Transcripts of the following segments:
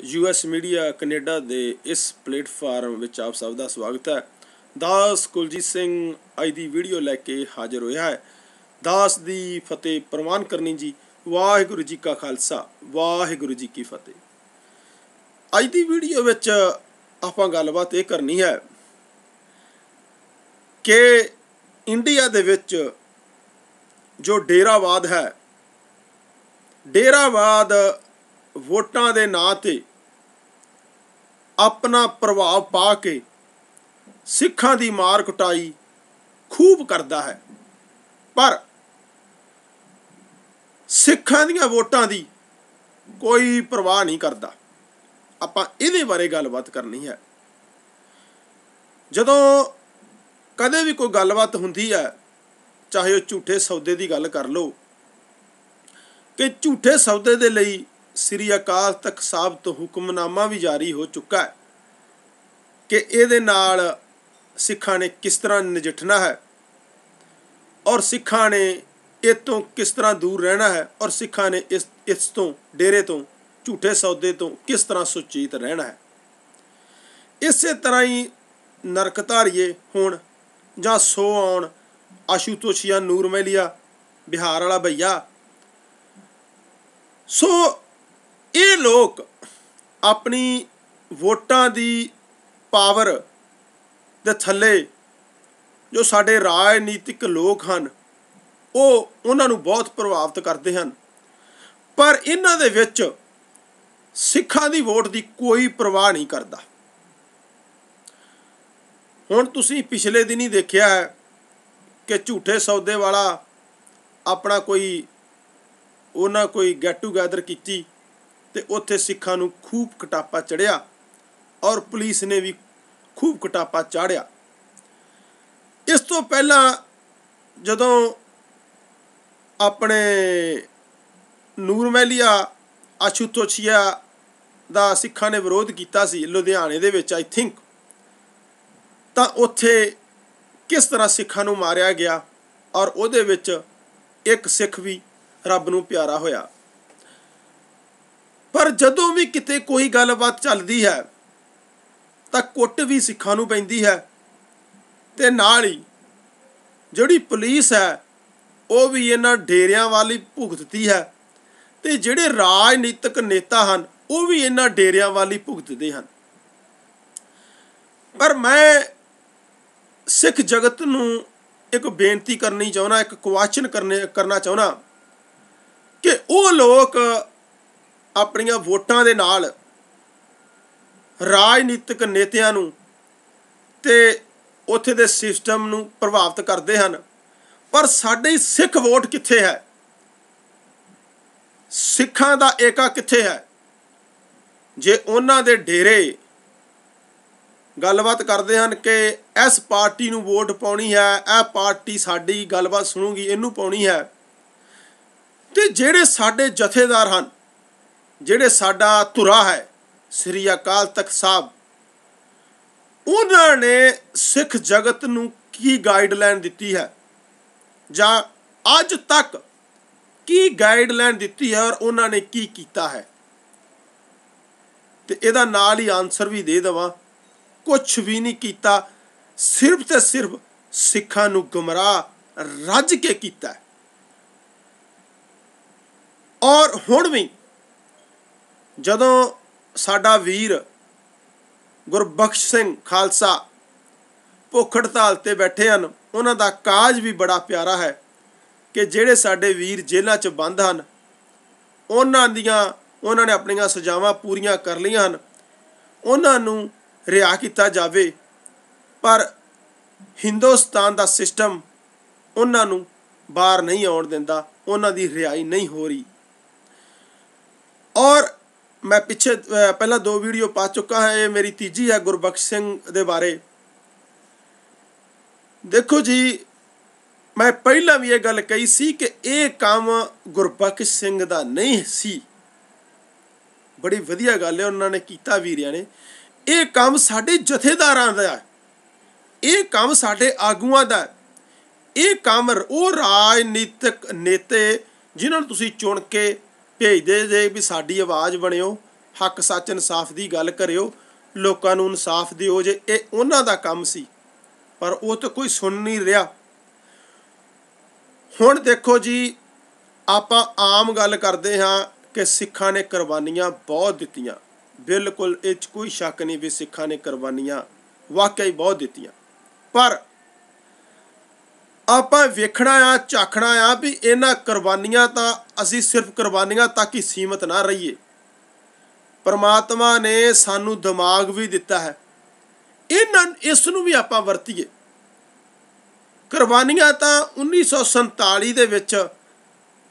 US media Canada ਦੇ ਇਸ platform ਵਿੱਚ ਆਪ ਸਭ ਦਾ ਸਵਾਗਤ ਹੈ। ਦਾਸ ਕੁਲਜੀਤ ਸਿੰਘ ਅੱਜ ਦੀ ਵੀਡੀਓ ਲੈ ਕੇ ਹਾਜ਼ਰ ਹੋਇਆ ਹੈ। ਦਾਸ ਦੀ ਫਤਿਹ ਪ੍ਰਵਾਨ ਕਰਨੀ ਜੀ, ਵਾਹਿਗੁਰੂ ਜੀ ਕਾ ਖਾਲਸਾ, ਵਾਹਿਗੁਰੂ ਜੀ ਕੀ ਫਤਿਹ। ਅੱਜ ਦੀ ਵੀਡੀਓ ਵਿੱਚ ਆਪਾਂ ਗੱਲਬਾਤ ਇਹ ਕਰਨੀ ਹੈ ਕਿ ਇੰਡੀਆ ਦੇ ਵਿੱਚ ਜੋ ਡੇਰਾਵਾਦ ਹੈ, ਡੇਰਾਵਾਦ ਵੋਟਾਂ ਦੇ ਨਾਂ ਤੇ ਆਪਣਾ ਪ੍ਰਭਾਵ ਪਾ ਕੇ ਸਿੱਖਾਂ ਦੀ ਮਾਰ ਕੁਟਾਈ ਖੂਬ ਕਰਦਾ ਹੈ। ਪਰ ਸਿੱਖਾਂ ਦੀਆਂ ਵੋਟਾਂ ਦੀ ਕੋਈ ਪਰਵਾਹ ਨਹੀਂ ਕਰਦਾ। ਆਪਾਂ ਇਹਦੇ ਬਾਰੇ ਗੱਲਬਾਤ ਕਰਨੀ ਹੈ। ਜਦੋਂ ਕਦੇ ਵੀ ਕੋਈ ਗੱਲਬਾਤ ਹੁੰਦੀ ਹੈ, ਚਾਹੇ ਉਹ ਝੂਠੇ ਸੌਦੇ ਦੀ ਗੱਲ ਕਰ ਲਓ ਕਿ ਝੂਠੇ ਸੌਦੇ ਦੇ ਲਈ ਸ੍ਰੀ ਅਕਾਲ ਤਖਤ ਸਾਹਿਬ ਤੋਂ ਹੁਕਮਨਾਮਾ ਵੀ ਜਾਰੀ ਹੋ ਚੁੱਕਾ ਹੈ ਕਿ ਇਹਦੇ ਨਾਲ ਸਿੱਖਾਂ ਨੇ ਕਿਸ ਤਰ੍ਹਾਂ ਨਜਿੱਠਣਾ ਹੈ ਔਰ ਸਿੱਖਾਂ ਨੇ ਇਹ ਤੋਂ ਕਿਸ ਤਰ੍ਹਾਂ ਦੂਰ ਰਹਿਣਾ ਹੈ ਔਰ ਸਿੱਖਾਂ ਨੇ ਇਸ ਇਸ ਤੋਂ ਡੇਰੇ ਤੋਂ, ਝੂਠੇ ਸੌਦੇ ਤੋਂ ਕਿਸ ਤਰ੍ਹਾਂ ਸੁਚੇਤ ਰਹਿਣਾ ਹੈ। ਇਸੇ ਤਰ੍ਹਾਂ ਹੀ ਨਰਕ ਧਾਰੀਏ ਹੁਣ ਜਾਂ ਸੋ ਆਉਣ ਆਸ਼ੂਤੋਸ਼ੀਆ ਨੂਰ ਮਹਿਲੀਆ, ਬਿਹਾਰ ਵਾਲਾ ਭਈਆ। ਸੋ ਇਹ ਲੋਕ ਆਪਣੀ ਵੋਟਾਂ ਦੀ ਪਾਵਰ ਦੇ ਥੱਲੇ ਜੋ ਸਾਡੇ ਰਾਜਨੀਤਿਕ ਲੋਕ ਹਨ, ਉਹ ਉਹਨਾਂ ਨੂੰ ਬਹੁਤ ਪ੍ਰਭਾਵਿਤ ਕਰਦੇ ਹਨ। ਪਰ ਇਹਨਾਂ ਦੇ ਵਿੱਚ ਸਿੱਖਾਂ ਦੀ ਵੋਟ ਦੀ ਕੋਈ ਪਰਵਾਹ ਨਹੀਂ ਕਰਦਾ। ਹੁਣ ਤੁਸੀਂ ਪਿਛਲੇ ਦਿਨ ਹੀ ਦੇਖਿਆ ਹੈ ਕਿ ਝੂਠੇ ਸੌਦੇ ਵਾਲਾ ਆਪਣਾ ਕੋਈ, ਉਹਨਾਂ ਕੋਈ ਗੈਟ ਟੂਗੇਦਰ ਕੀਤੀ। ਤੇ ਉੱਥੇ ਸਿੱਖਾਂ ਨੂੰ ਖੂਬ ਕਟਾਪਾ ਚੜਿਆ ਔਰ ਪੁਲਿਸ ਨੇ ਵੀ ਖੂਬ ਕਟਾਪਾ ਚਾੜਿਆ ਇਸ ਤੋਂ ਪਹਿਲਾਂ ਜਦੋਂ ਆਪਣੇ ਨੂਰ ਆਸ਼ੂਤੋਸ਼ੀਆ ਦਾ ਸਿੱਖਾਂ ਨੇ ਵਿਰੋਧ ਕੀਤਾ ਸੀ ਲੁਧਿਆਣੇ ਦੇ ਵਿੱਚ ਆਈ ਥਿੰਕ ਤਾਂ ਉੱਥੇ ਕਿਸ ਤਰ੍ਹਾਂ ਸਿੱਖਾਂ ਨੂੰ ਮਾਰਿਆ ਗਿਆ ਔਰ ਉਹਦੇ ਵਿੱਚ ਇੱਕ ਸਿੱਖ ਵੀ ਰੱਬ ਨੂੰ ਪਿਆਰਾ ਹੋਇਆ। ਪਰ ਜਦੋਂ ਵੀ ਕਿਤੇ ਕੋਈ ਗੱਲਬਾਤ ਚੱਲਦੀ ਹੈ, ਤਾਂ ਕੁੱਟ ਵੀ ਸਿੱਖਾਂ ਨੂੰ ਪੈਂਦੀ ਹੈ। ਤੇ ਨਾਲ ਹੀ ਜਿਹੜੀ ਪੁਲਿਸ ਹੈ, ਉਹ ਵੀ ਇਹਨਾਂ ਡੇਰਿਆਂ ਵਾਲੀ ਭੁਗਤਦੀ ਹੈ। ਤੇ ਜਿਹੜੇ ਰਾਜਨੀਤਿਕ ਨੇਤਾ ਹਨ, ਉਹ ਵੀ ਇਹਨਾਂ ਡੇਰਿਆਂ ਵਾਲੀ ਭੁਗਤਦੇ ਹਨ। ਪਰ ਮੈਂ ਸਿੱਖ ਜਗਤ ਨੂੰ ਇੱਕ ਬੇਨਤੀ ਕਰਨੀ ਚਾਹੁੰਦਾ, ਇੱਕ ਕੁਐਸਚਨ ਕਰਨੇ, ਕਰਨਾ ਚਾਹੁੰਦਾ ਕਿ ਉਹ ਲੋਕ ਆਪਣੀਆਂ ਵੋਟਾਂ ਦੇ ਨਾਲ ਰਾਜਨੀਤਿਕ ਨੇਤਿਆਂ ਨੂੰ ਤੇ ਉੱਥੇ ਦੇ ਸਿਸਟਮ ਨੂੰ ਪ੍ਰਭਾਵਿਤ ਕਰਦੇ ਹਨ। ਪਰ ਸਾਡੇ ਸਿੱਖ ਵੋਟ ਕਿੱਥੇ ਹੈ? ਸਿੱਖਾਂ ਦਾ ਏਕਾ ਕਿੱਥੇ ਹੈ? ਜੇ ਉਹਨਾਂ ਦੇ ਡੇਰੇ ਗੱਲਬਾਤ ਕਰਦੇ ਹਨ ਕਿ ਇਸ ਪਾਰਟੀ ਨੂੰ ਵੋਟ ਪਾਉਣੀ ਹੈ, ਇਹ ਪਾਰਟੀ ਸਾਡੀ ਗੱਲਬਾਤ ਸੁਣੂਗੀ, ਇਹਨੂੰ ਪਾਉਣੀ ਹੈ, ਤੇ ਜਿਹੜੇ ਸਾਡੇ ਜਥੇਦਾਰ ਹਨ ਜਿਹੜੇ ਸਾਡਾ ਧੁਰਾ ਹੈ, ਸ੍ਰੀ ਅਕਾਲ ਤਖਤ ਸਾਹਿਬ, ਉਹਨਾਂ ਨੇ ਸਿੱਖ ਜਗਤ ਨੂੰ ਕੀ ਗਾਈਡਲਾਈਨ ਦਿੱਤੀ ਹੈ? ਜਾਂ ਅੱਜ ਤੱਕ ਕੀ ਗਾਈਡਲਾਈਨ ਦਿੱਤੀ ਹੈ ਔਰ ਉਹਨਾਂ ਨੇ ਕੀ ਕੀਤਾ ਹੈ? ਤੇ ਇਹਦਾ ਨਾਲ ਹੀ ਆਨਸਰ ਵੀ ਦੇ ਦਵਾਂ। ਕੁਝ ਵੀ ਨਹੀਂ ਕੀਤਾ। ਸਿਰਫ ਤੇ ਸਿਰਫ ਸਿੱਖਾਂ ਨੂੰ ਗੁੰਮਰਾਹ ਰੱਜ ਕੇ ਕੀਤਾ ਔਰ ਹੁਣ ਵੀ ਜਦੋਂ ਸਾਡਾ ਵੀਰ ਗੁਰਬਖਸ਼ ਸਿੰਘ ਖਾਲਸਾ ਭੁੱਖ ਹੜਤਾਲ ਤੇ ਬੈਠੇ ਹਨ, ਉਹਨਾਂ ਦਾ ਕਾਜ ਵੀ ਬੜਾ ਪਿਆਰਾ ਹੈ ਕਿ ਜਿਹੜੇ ਸਾਡੇ ਵੀਰ ਜੇਲ੍ਹਾਂ 'ਚ ਬੰਦ ਹਨ, ਉਹਨਾਂ ਦੀਆਂ, ਉਹਨਾਂ ਨੇ ਆਪਣੀਆਂ ਸਜ਼ਾਵਾਂ ਪੂਰੀਆਂ ਕਰ ਲਈਆਂ ਹਨ, ਉਹਨਾਂ ਨੂੰ ਰਿਹਾ ਕੀਤਾ ਜਾਵੇ। ਪਰ ਹਿੰਦੁਸਤਾਨ ਦਾ ਸਿਸਟਮ ਉਹਨਾਂ ਨੂੰ ਬਾਹਰ ਨਹੀਂ ਆਉਣ ਦਿੰਦਾ, ਉਹਨਾਂ ਦੀ ਰਿਹਾਈ ਨਹੀਂ ਹੋ ਰਹੀ। ਔਰ ਮੈਂ ਪਿੱਛੇ ਪਹਿਲਾਂ ਦੋ ਵੀਡੀਓ ਪਾ ਚੁੱਕਾ ਹਾਂ, ਇਹ ਮੇਰੀ ਤੀਜੀ ਹੈ ਗੁਰਬਖਸ਼ ਸਿੰਘ ਦੇ ਬਾਰੇ। ਦੇਖੋ ਜੀ, ਮੈਂ ਪਹਿਲਾਂ ਵੀ ਇਹ ਗੱਲ ਕਹੀ ਸੀ ਕਿ ਇਹ ਕੰਮ ਗੁਰਬਖਸ਼ ਸਿੰਘ ਦਾ ਨਹੀਂ ਸੀ। ਬੜੀ ਵਧੀਆ ਗੱਲ ਹੈ, ਉਹਨਾਂ ਨੇ ਕੀਤਾ ਵੀਰਿਆਂ ਨੇ। ਇਹ ਕੰਮ ਸਾਡੇ ਜਥੇਦਾਰਾਂ ਦਾ ਇਹ ਕੰਮ ਸਾਡੇ ਆਗੂਆਂ ਦਾ ਇਹ ਕੰਮ ਉਹ ਰਾਜਨੀਤਿਕ ਨੇਤੇ ਜਿਨ੍ਹਾਂ ਨੂੰ ਤੁਸੀਂ ਚੁਣ ਕੇ ਭੇਜਦੇ ਜੇ ਵੀ ਸਾਡੀ ਆਵਾਜ਼ ਬਣਿਓ, ਹੱਕ ਸੱਚ ਇਨਸਾਫ ਦੀ ਗੱਲ ਕਰਿਓ, ਲੋਕਾਂ ਨੂੰ ਇਨਸਾਫ ਦਿਓ ਜੇ ਇਹ ਉਹਨਾਂ ਦਾ ਕੰਮ ਸੀ। ਪਰ ਉਹ ਤਾਂ ਕੋਈ ਸੁਣ ਨਹੀਂ ਰਿਹਾ। ਹੁਣ ਦੇਖੋ ਜੀ, ਆਪਾਂ ਆਮ ਗੱਲ ਕਰਦੇ ਹਾਂ ਕਿ ਸਿੱਖਾਂ ਨੇ ਕੁਰਬਾਨੀਆਂ ਬਹੁਤ ਦਿੱਤੀਆਂ। ਬਿਲਕੁਲ, ਇਹ 'ਚ ਕੋਈ ਸ਼ੱਕ ਨਹੀਂ ਵੀ ਸਿੱਖਾਂ ਨੇ ਕੁਰਬਾਨੀਆਂ ਵਾਕਈ ਬਹੁਤ ਦਿੱਤੀਆਂ। ਪਰ ਆਪਾਂ ਵੇਖਣਾ ਆ ਝਾਖਣਾ ਆ ਵੀ ਇਹਨਾਂ ਕੁਰਬਾਨੀਆਂ ਤਾਂ ਅਸੀਂ ਸਿਰਫ ਕੁਰਬਾਨੀਆਂ ਤੱਕ ਹੀ ਸੀਮਤ ਨਾ ਰਹੀਏ। ਪਰਮਾਤਮਾ ਨੇ ਸਾਨੂੰ ਦਿਮਾਗ ਵੀ ਦਿੱਤਾ ਹੈ। ਇਹਨਾਂ, ਇਸ ਨੂੰ ਵੀ ਆਪਾਂ ਵਰਤੀਏ। ਕੁਰਬਾਨੀਆਂ ਤਾਂ 1947 ਦੇ ਵਿੱਚ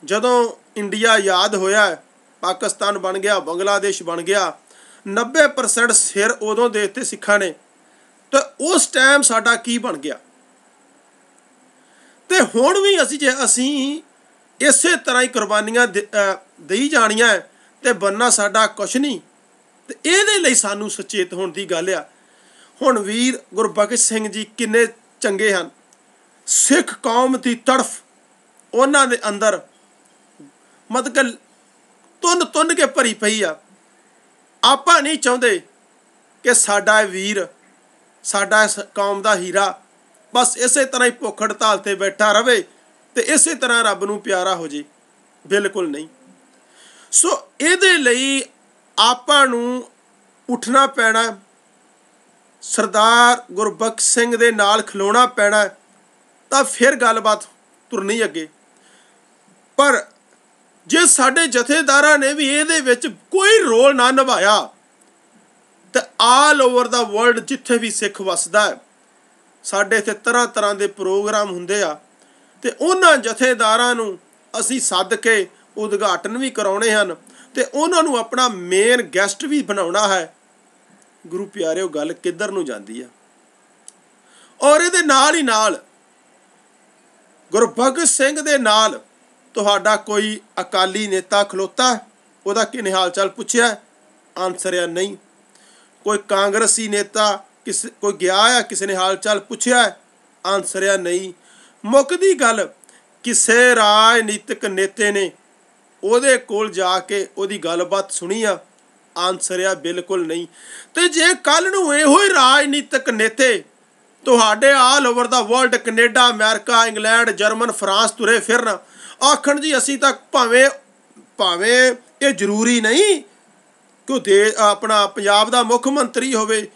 ਜਦੋਂ ਇੰਡੀਆ ਯਾਦ ਹੋਇਆ, ਪਾਕਿਸਤਾਨ ਬਣ ਗਿਆ, ਬੰਗਲਾਦੇਸ਼ ਬਣ ਗਿਆ 90% ਸਿਰ ਉਦੋਂ ਦੇ ਦਿੱਤੇ ਸਿੱਖਾਂ ਨੇ। ਤੇ ਉਸ ਟਾਈਮ ਸਾਡਾ ਕੀ ਬਣ ਗਿਆ? ਤੇ ਹੁਣ ਵੀ ਅਸੀਂ ਜੇ ਅਸੀਂ ਇਸੇ ਤਰ੍ਹਾਂ ਹੀ ਕੁਰਬਾਨੀਆਂ ਦੇਈ ਜਾਣੀਆਂ ਤੇ ਬੰਨਾ ਸਾਡਾ ਕੁਛ ਨਹੀਂ, ਤੇ ਇਹਦੇ ਲਈ ਸਾਨੂੰ ਸੁਚੇਤ ਹੋਣ ਦੀ ਗੱਲ ਆ। ਹੁਣ ਵੀਰ ਗੁਰਬਖਸ਼ ਸਿੰਘ ਜੀ ਕਿੰਨੇ ਚੰਗੇ ਹਨ। ਸਿੱਖ ਕੌਮ ਦੀ ਤੜਫ ਉਹਨਾਂ ਦੇ ਅੰਦਰ ਮਤਲਬ ਤੁੰਨ ਤੁੰਨ ਕੇ ਭਰੀ ਪਈ ਆ। ਆਪਾਂ ਨਹੀਂ ਚਾਹੁੰਦੇ ਕਿ ਸਾਡਾ ਵੀਰ, ਸਾਡਾ ਇਸ ਕੌਮ ਦਾ ਹੀਰਾ ਬਸ ਇਸੇ ਤਰ੍ਹਾਂ ਹੀ ਭੁੱਖ ਹੜਤਾਲ ਤੇ ਬੈਠਾ ਰਵੇ ਤੇ ਇਸੇ ਤਰ੍ਹਾਂ ਰੱਬ ਨੂੰ ਪਿਆਰਾ ਹੋ ਜੇ। ਬਿਲਕੁਲ ਨਹੀਂ। ਸੋ ਇਹਦੇ ਲਈ ਆਪਾਂ ਨੂੰ ਉੱਠਣਾ ਪੈਣਾ, ਸਰਦਾਰ ਗੁਰਬਖਸ਼ ਸਿੰਘ ਦੇ ਨਾਲ ਖਲੋਣਾ ਪੈਣਾ, ਤਾਂ ਫਿਰ ਗੱਲਬਾਤ ਤੁਰਨੀ ਅੱਗੇ। ਪਰ ਜੇ ਸਾਡੇ ਜਥੇਦਾਰਾਂ ਨੇ ਵੀ ਇਹਦੇ ਵਿੱਚ ਕੋਈ ਰੋਲ ਨਾ ਨਿਭਾਇਆ, ਤਾਂ ਆਲ ਓਵਰ ਦਾ ਵਰਲਡ ਜਿੱਥੇ ਵੀ ਸਿੱਖ ਵਸਦਾ ਹੈ ਸਾਡੇ ਇੱਥੇ ਤਰ੍ਹਾਂ ਤਰ੍ਹਾਂ ਦੇ ਪ੍ਰੋਗਰਾਮ ਹੁੰਦੇ ਆ ਤੇ ਉਹਨਾਂ ਜਥੇਦਾਰਾਂ ਨੂੰ ਅਸੀਂ ਸੱਦ ਕੇ ਉਦਘਾਟਨ ਵੀ ਕਰਾਉਣੇ ਹਨ ਤੇ ਉਹਨਾਂ ਨੂੰ ਆਪਣਾ ਮੇਨ ਗੈਸਟ ਵੀ ਬਣਾਉਣਾ ਹੈ। ਗੁਰੂ ਪਿਆਰਿਓ, ਗੱਲ ਕਿੱਧਰ ਨੂੰ ਜਾਂਦੀ ਆ? ਔਰ ਇਹਦੇ ਨਾਲ ਹੀ ਨਾਲ ਗੁਰਬਖਸ਼ ਸਿੰਘ ਦੇ ਨਾਲ ਤੁਹਾਡਾ ਕੋਈ ਅਕਾਲੀ ਨੇਤਾ ਖਲੋਤਾ ਉਹਦਾ ਕਿਨੇ ਹਾਲ ਚਾਲ ਪੁੱਛਿਆ? ਆਨਸਰ ਆ, ਨਹੀਂ। ਕੋਈ ਕਾਂਗਰਸੀ ਨੇਤਾ ਕਿਸ ਕੋਈ ਗਿਆ ਆ, ਕਿਸੇ ਨੇ ਹਾਲ ਚਾਲ ਪੁੱਛਿਆ ਆਨਸਰ ਆ ਨਹੀਂ। ਮੁੱਕਦੀ ਗੱਲ, ਕਿਸੇ ਰਾਜਨੀਤਿਕ ਨੇਤੇ ਨੇ ਉਹਦੇ ਕੋਲ ਜਾ ਕੇ ਉਹਦੀ ਗੱਲਬਾਤ ਸੁਣੀ ਆ ਆਨਸਰ ਆ ਬਿਲਕੁਲ ਨਹੀਂ। ਤੇ ਜੇ ਕੱਲ ਨੂੰ ਇਹੋ ਹੀ ਰਾਜਨੀਤਿਕ ਨੇਤੇ ਤੁਹਾਡੇ all over the world Canada, America, England, German, France ਤੁਰੇ ਫਿਰਨ, ਆਖਣ ਜੀ ਅਸੀਂ ਤਾਂ ਭਾਵੇਂ ਭਾਵੇਂ ਇਹ ਜ਼ਰੂਰੀ ਨਹੀਂ ਕਿ ਦੇ ਆਪਣਾ ਪੰਜਾਬ ਦਾ ਮੁੱਖ ਮੰਤਰੀ ਹੋਵੇ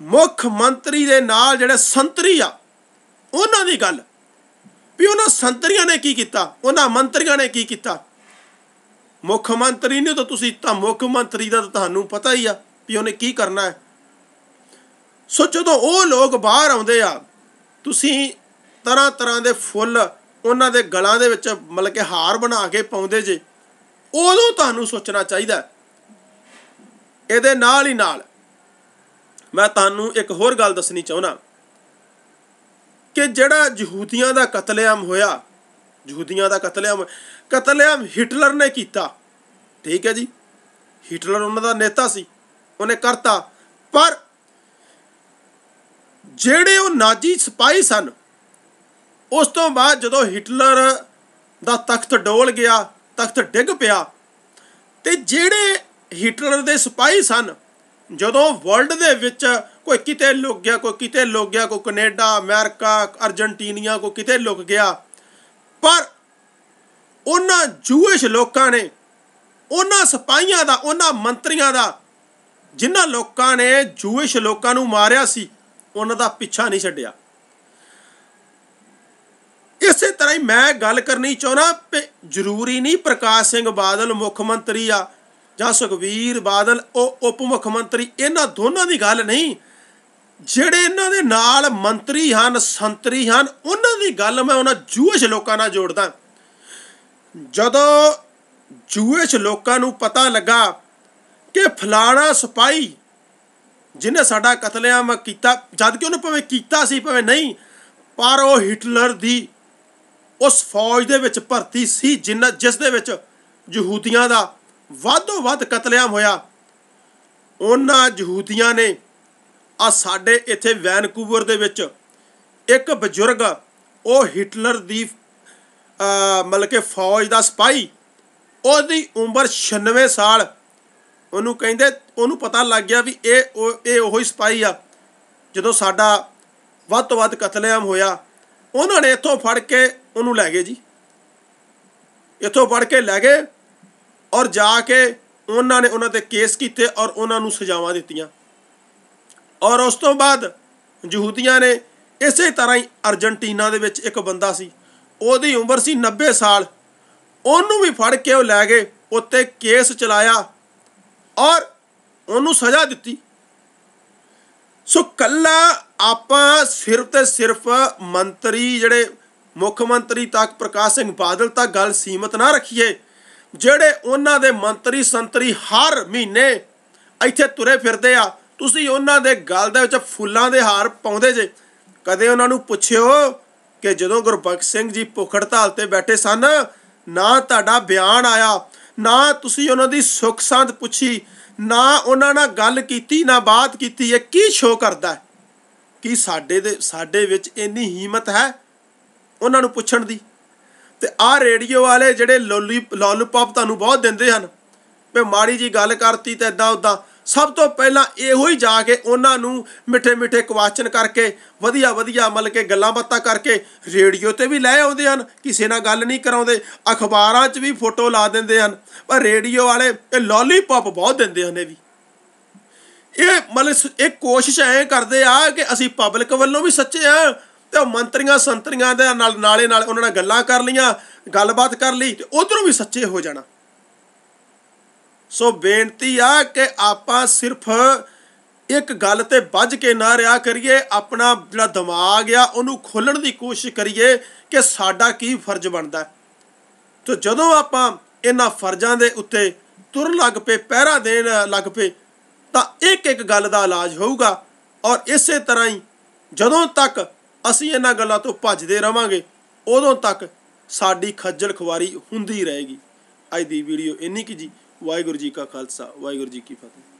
ਮੁੱਖ ਮੰਤਰੀ ਦੇ ਨਾਲ ਜਿਹੜੇ ਸੰਤਰੀ ਆ, ਉਹਨਾਂ ਦੀ ਗੱਲ। ਵੀ ਉਹਨਾਂ ਸੰਤਰੀਆਂ ਨੇ ਕੀ ਕੀਤਾ? ਉਹਨਾਂ ਮੰਤਰੀਆਂ ਨੇ ਕੀ ਕੀਤਾ? ਮੁੱਖ ਮੰਤਰੀ ਨੇ ਤਾਂ ਤੁਸੀਂ ਤਾਂ ਮੁੱਖ ਮੰਤਰੀ ਦਾ ਤਾਂ ਤੁਹਾਨੂੰ ਪਤਾ ਹੀ ਆ ਵੀ ਉਹਨੇ ਕੀ ਕਰਨਾ ਹੈ। ਸੋ ਜਦੋਂ ਉਹ ਲੋਕ ਬਾਹਰ ਆਉਂਦੇ ਆ, ਤੁਸੀਂ ਤਰ੍ਹਾਂ ਤਰ੍ਹਾਂ ਦੇ ਫੁੱਲ ਉਹਨਾਂ ਦੇ ਗਲਾਂ ਦੇ ਵਿੱਚ ਮਤਲਬ ਕਿ ਹਾਰ ਬਣਾ ਕੇ ਪਾਉਂਦੇ ਜੇ, ਉਦੋਂ ਤੁਹਾਨੂੰ ਸੋਚਣਾ ਚਾਹੀਦਾ। ਇਹਦੇ ਨਾਲ ਹੀ ਨਾਲ ਮੈਂ ਤੁਹਾਨੂੰ ਇੱਕ ਹੋਰ ਗੱਲ ਦੱਸਣੀ ਚਾਹੁੰਦਾ ਕਿ ਜਿਹੜਾ ਯਹੂਦੀਆਂ ਦਾ ਕਤਲੇਆਮ ਹੋਇਆ, ਯਹੂਦੀਆਂ ਦਾ ਕਤਲੇਆਮ ਕਤਲੇਆਮ ਹਿਟਲਰ ਨੇ ਕੀਤਾ। ਠੀਕ ਹੈ ਜੀ? ਹਿਟਲਰ ਉਹਨਾਂ ਦਾ ਨੇਤਾ ਸੀ, ਉਹਨੇ ਕਰਤਾ। ਪਰ ਜਿਹੜੇ ਉਹ ਨਾਜੀ ਸਿਪਾਹੀ ਸਨ, ਉਸ ਤੋਂ ਬਾਅਦ ਜਦੋਂ ਹਿਟਲਰ ਦਾ ਤਖਤ ਡੋਲ ਗਿਆ, ਤਖਤ ਡਿੱਗ ਪਿਆ, ਤੇ ਜਿਹੜੇ ਹਿਟਲਰ ਦੇ ਸਿਪਾਹੀ ਸਨ ਜਦੋਂ ਵਰਲਡ ਦੇ ਵਿੱਚ ਕੋਈ ਕਿਤੇ ਲੁਕ ਗਿਆ, ਕੋਈ ਕਿਤੇ ਲੁਕ ਗਿਆ, ਕੋਈ ਕੈਨੇਡਾ, ਅਮਰੀਕਾ ਅਰਜنٹੀਨੀਆ ਕੋਈ ਕਿਤੇ ਲੁਕ ਗਿਆ, ਪਰ ਉਹਨਾਂ ਜੂਇਸ਼ ਲੋਕਾਂ ਨੇ, ਉਹਨਾਂ ਸਿਪਾਹੀਆਂ ਦਾ, ਉਹਨਾਂ ਮੰਤਰੀਆਂ ਦਾ, ਜਿਨ੍ਹਾਂ ਲੋਕਾਂ ਨੇ ਜੂਇਸ਼ ਲੋਕਾਂ ਨੂੰ ਮਾਰਿਆ ਸੀ, ਉਹਨਾਂ ਦਾ ਪਿੱਛਾ ਨਹੀਂ ਛੱਡਿਆ। ਇਸੇ ਤਰ੍ਹਾਂ ਹੀ ਮੈਂ ਗੱਲ ਕਰਨੀ ਚਾਹੁੰਦਾ ਜ਼ਰੂਰੀ ਨਹੀਂ ਪ੍ਰਕਾਸ਼ ਸਿੰਘ ਬਾਦਲ ਮੁੱਖ ਮੰਤਰੀ ਆ ਜਾਂ ਸੁਖਵੀਰ ਬਾਦਲ, ਉਹ ਉਪ ਮੁੱਖ ਮੰਤਰੀ, ਇਹਨਾਂ ਦੋਨਾਂ ਦੀ ਗੱਲ ਨਹੀਂ। ਜਿਹੜੇ ਇਹਨਾਂ ਦੇ ਨਾਲ ਮੰਤਰੀ ਹਨ, ਸੰਤਰੀ ਹਨ, ਉਹਨਾਂ ਦੀ ਗੱਲ ਮੈਂ ਉਹਨਾਂ ਜੂਇਸ਼ ਲੋਕਾਂ ਨਾਲ ਜੋੜਦਾ। ਜਦੋਂ ਜੂਇਸ਼ ਲੋਕਾਂ ਨੂੰ ਪਤਾ ਲੱਗਾ ਕਿ ਫਲਾਣਾ ਸਿਪਾਹੀ ਜਿਹਨੇ ਸਾਡਾ ਕਤਲੇਆਮ ਕੀਤਾ, ਜਦ ਕਿ ਉਹਨੇ ਭਾਵੇਂ ਕੀਤਾ ਸੀ, ਭਾਵੇਂ ਨਹੀਂ, ਪਰ ਉਹ ਹਿਟਲਰ ਦੀ ਉਸ ਫੌਜ ਦੇ ਵਿੱਚ ਭਰਤੀ ਸੀ, ਜਿੰਨਾ ਜਿਸ ਦੇ ਵਿੱਚ ਯਹੂਦੀਆਂ ਦਾ ਵਾਧੋ ਵੱਧ ਕਤਲੇਆਮ ਹੋਇਆ। ਉਹਨਾਂ ਯਹੂਦੀਆਂ ਨੇ ਆ ਸਾਡੇ ਇੱਥੇ ਵੈਨਕੂਵਰ ਦੇ ਵਿੱਚ ਇੱਕ ਬਜ਼ੁਰਗ, ਉਹ ਹਿਟਲਰ ਦੀ ਮਤਲਬ ਕਿ ਫੌਜ ਦਾ ਸਿਪਾਹੀ, ਉਹਦੀ ਉਮਰ 96 ਸਾਲ। ਉਹਨੂੰ ਕਹਿੰਦੇ, ਉਹਨੂੰ ਪਤਾ ਲੱਗ ਗਿਆ ਵੀ ਇਹ, ਉਹ- ਇਹ ਉਹੀ ਸਿਪਾਹੀ ਆ, ਜਦੋਂ ਸਾਡਾ ਵੱਧ ਤੋਂ ਵੱਧ ਕਤਲੇਆਮ ਹੋਇਆ। ਉਹਨਾਂ ਨੇ ਇੱਥੋਂ ਫੜ ਕੇ ਉਹਨੂੰ ਲੈ ਗਏ ਜੀ। ਇੱਥੋਂ ਫੜ ਕੇ ਲੈ ਗਏ। ਔਰ ਜਾ ਕੇ ਉਹਨਾਂ ਨੇ ਉਹਨਾਂ ਤੇ ਕੇਸ ਕੀਤੇ ਔਰ ਉਹਨਾਂ ਨੂੰ ਸਜ਼ਾਵਾਂ ਦਿੱਤੀਆਂ। ਔਰ ਉਸ ਤੋਂ ਬਾਅਦ ਯਹੂਦੀਆਂ ਨੇ ਇਸੇ ਤਰ੍ਹਾਂ ਹੀ ਅਰਜنٹੀਨਾ ਦੇ ਵਿੱਚ ਇੱਕ ਬੰਦਾ ਸੀ, ਉਹਦੀ ਉਮਰ ਸੀ 90 ਸਾਲ। ਉਹਨੂੰ ਵੀ ਫੜ ਕੇ ਉਹ ਲੈ ਗਏ, ਉੱਤੇ ਕੇਸ ਚਲਾਇਆ ਔਰ ਉਹਨੂੰ ਸਜ਼ਾ ਦਿੱਤੀ। ਸੋ ਕੱਲਾ ਆਪਾਂ ਸਿਰਫ ਤੇ ਸਿਰਫ ਮੰਤਰੀ ਜਿਹੜੇ ਮੁੱਖ ਮੰਤਰੀ ਤੱਕ ਪ੍ਰਕਾਸ਼ ਸਿੰਘ ਬਾਦਲ ਤੱਕ ਗੱਲ ਸੀਮਤ ਨਾ ਰੱਖੀਏ ਜਿਹੜੇ ਉਹਨਾਂ ਦੇ ਮੰਤਰੀ ਸੰਤਰੀ ਹਰ ਮਹੀਨੇ ਇੱਥੇ ਤੁਰੇ ਫਿਰਦੇ ਆ, ਤੁਸੀਂ ਉਹਨਾਂ ਦੇ ਗਲ ਦੇ ਵਿੱਚ ਫੁੱਲਾਂ ਦੇ ਹਾਰ ਪਾਉਂਦੇ ਜੇ। ਕਦੇ ਉਹਨਾਂ ਨੂੰ ਪੁੱਛਿਓ ਕਿ ਜਦੋਂ ਗੁਰਬਖਸ਼ ਸਿੰਘ ਜੀ ਭੁੱਖ ਹੜਤਾਲ ਤੇ ਬੈਠੇ ਸਨ, ਨਾ ਤੁਹਾਡਾ ਬਿਆਨ ਆਇਆ, ਨਾ ਤੁਸੀਂ ਉਹਨਾਂ ਦੀ ਸੁੱਖ ਸਾਂਦ ਪੁੱਛੀ, ਨਾ ਉਹਨਾਂ ਨਾਲ ਗੱਲ ਕੀਤੀ, ਨਾ ਬਾਤ ਕੀਤੀ, ਇਹ ਕੀ ਸ਼ੋ ਕਰਦਾ ਹੈ? ਕੀ ਸਾਡੇ ਦੇ ਸਾਡੇ ਵਿੱਚ ਇੰਨੀ ਹਿੰਮਤ ਹੈ ਉਹਨਾਂ ਨੂੰ ਪੁੱਛਣ ਦੀ? ਤੇ ਆਹ ਰੇਡੀਓ ਵਾਲੇ ਜਿਹੜੇ ਲੋਲੀ ਲੋਲੀਪੌਪ ਤੁਹਾਨੂੰ ਬਹੁਤ ਦਿੰਦੇ ਹਨ। ਵੀ ਮਾੜੀ ਜੀ ਗੱਲ ਕਰਤੀ ਤੇ ਇਦਾਂ ਉਦਾਂ ਸਭ ਤੋਂ ਪਹਿਲਾਂ ਇਹੋ ਹੀ ਜਾ ਕੇ ਉਹਨਾਂ ਨੂੰ ਮਿੱਠੇ ਮਿੱਠੇ ਕੁਐਸਚਨ ਕਰਕੇ, ਵਧੀਆ ਵਧੀਆ ਮਤਲਬ ਕਿ ਗੱਲਾਂ ਬਾਤਾਂ ਕਰਕੇ ਰੇਡੀਓ ਤੇ ਵੀ ਲੈ ਆਉਂਦੇ ਹਨ, ਕਿਸੇ ਨਾਲ ਗੱਲ ਨਹੀਂ ਕਰਾਉਂਦੇ, ਅਖਬਾਰਾਂ 'ਚ ਵੀ ਫੋਟੋ ਲਾ ਦਿੰਦੇ ਹਨ। ਪਰ ਰੇਡੀਓ ਵਾਲੇ ਇਹ ਲੋਲੀਪੌਪ ਬਹੁਤ ਦਿੰਦੇ ਹਨ ਇਹ ਵੀ। ਇਹ ਮਤਲਬ ਇਹ ਕੋਸ਼ਿਸ਼ ਐ ਕਰਦੇ ਆ ਕਿ ਅਸੀਂ ਪਬਲਿਕ ਵੱਲੋਂ ਵੀ ਸੱਚੇ ਆ ਤੇ ਉਹ ਮੰਤਰੀਆਂ ਸੰਤਰੀਆਂ ਦੇ ਨਾਲ ਨਾਲੇ ਨਾਲ ਉਹਨਾਂ ਨਾਲ ਗੱਲਾਂ ਕਰ ਲੀਆਂ ਗੱਲਬਾਤ ਕਰ ਲਈ ਤੇ ਉਧਰੋਂ ਵੀ ਸੱਚੇ ਹੋ ਜਾਣਾ। ਸੋ ਬੇਨਤੀ ਆ ਕਿ ਆਪਾਂ ਸਿਰਫ ਇੱਕ ਗੱਲ ਤੇ ਵੱਜ ਕੇ ਨਾ ਰਿਹਾ ਕਰੀਏ, ਆਪਣਾ ਜਿਹੜਾ ਦਿਮਾਗ ਆ, ਉਹਨੂੰ ਖੋਲਣ ਦੀ ਕੋਸ਼ਿਸ਼ ਕਰੀਏ ਕਿ ਸਾਡਾ ਕੀ ਫਰਜ਼ ਬਣਦਾ। ਹੈ ਜਦੋਂ ਆਪਾਂ ਇਹਨਾਂ ਫਰਜ਼ਾਂ ਦੇ ਉੱਤੇ ਤੁਰਨ ਲੱਗ ਪਏ, ਪਹਿਰਾ ਦੇਣ ਲੱਗ ਪਏ, ਤਾਂ ਇੱਕ ਇੱਕ ਗੱਲ ਦਾ ਇਲਾਜ ਹੋਊਗਾ। ਔਰ ਇਸੇ ਤਰ੍ਹਾਂ ਹੀ ਜਦੋਂ ਤੱਕ ਅਸੀਂ ਇਹਨਾਂ ਗੱਲਾਂ ਤੋਂ ਭੱਜਦੇ ਰਵਾਂਗੇ, ਉਦੋਂ ਤੱਕ ਸਾਡੀ ਖੱਜਲ ਖੁਆਰੀ ਹੁੰਦੀ ਰਹੇਗੀ। ਅੱਜ ਦੀ ਵੀਡੀਓ ਇੰਨੀ ਕੀ ਜੀ। ਵਾਹਿਗੁਰੂ ਜੀ ਕਾ ਖਾਲਸਾ, ਵਾਹਿਗੁਰੂ ਜੀ ਕੀ ਫਤਿਹ।